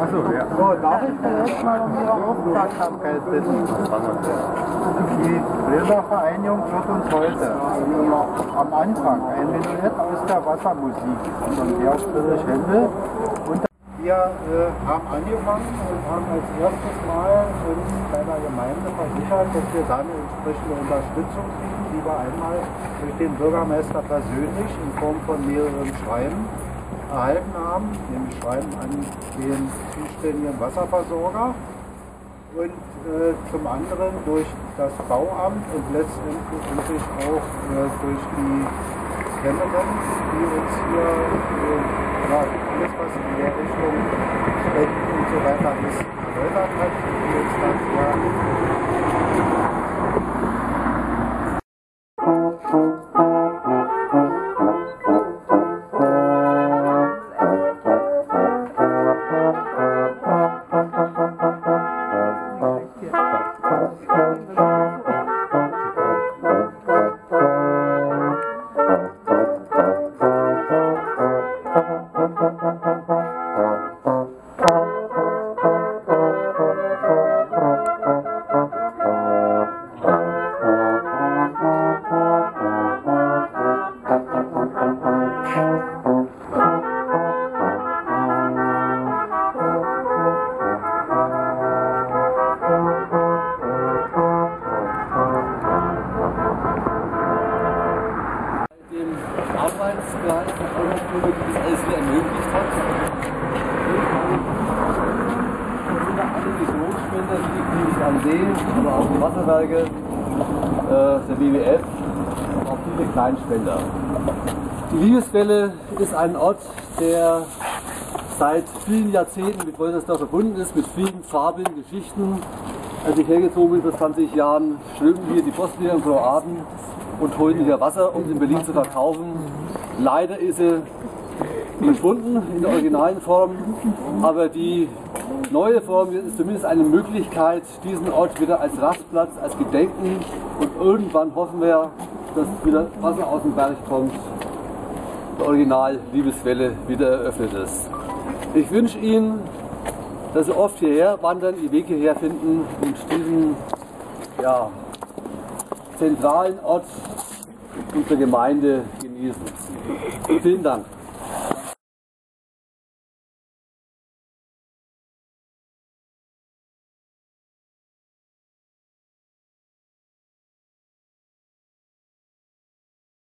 Achso, ja. So, darf ich da jetzt mal um Ihre Aufmerksamkeit bitten? Die Bildervereinigung wird uns heute am Anfang ein Minett aus der Wassermusik von Georg Friedrich Händel und wir äh, haben angefangen und haben als erstes Mal uns bei der Gemeinde versichert, dass wir dann eine entsprechende Unterstützung kriegen, die wir einmal durch den Bürgermeister persönlich in Form von mehreren Schreiben erhalten haben, nämlich Schreiben an den zuständigen Wasserversorger und äh, zum anderen durch das Bauamt und letztendlich auch äh, durch die Scannerin, die uns hier äh, ja, alles, was in der Richtung Spenden und so weiter ist, erläutert hat die uns dann ja, dem Arbeitsbereich der Förderprobe, die das alles wieder ermöglicht hat. Und sind da alle die Großspender, die die am See, aber auch die Wasserwerke, äh, der WWF, auch viele Kleinspender. Die Liebeswelle ist ein Ort, der seit vielen Jahrzehnten mit Woltersdorf verbunden ist, mit vielen farbigen Geschichten. Als ich hergezogen bin vor 20 Jahren, strömten hier die Bosnier und Kroaten und holten hier Wasser, um es in Berlin zu verkaufen. Leider ist sie verschwunden in der originalen Form, aber die neue Form ist zumindest eine Möglichkeit, diesen Ort wieder als Rastplatz, als Gedenken und irgendwann hoffen wir, dass wieder Wasser aus dem Berg kommt, die Original-Liebeswelle wieder eröffnet ist. Ich wünsche Ihnen, dass Sie oft hierher wandern, Ihr Weg hierher finden und diesen ja, zentralen Ort unserer Gemeinde genießen. Vielen Dank.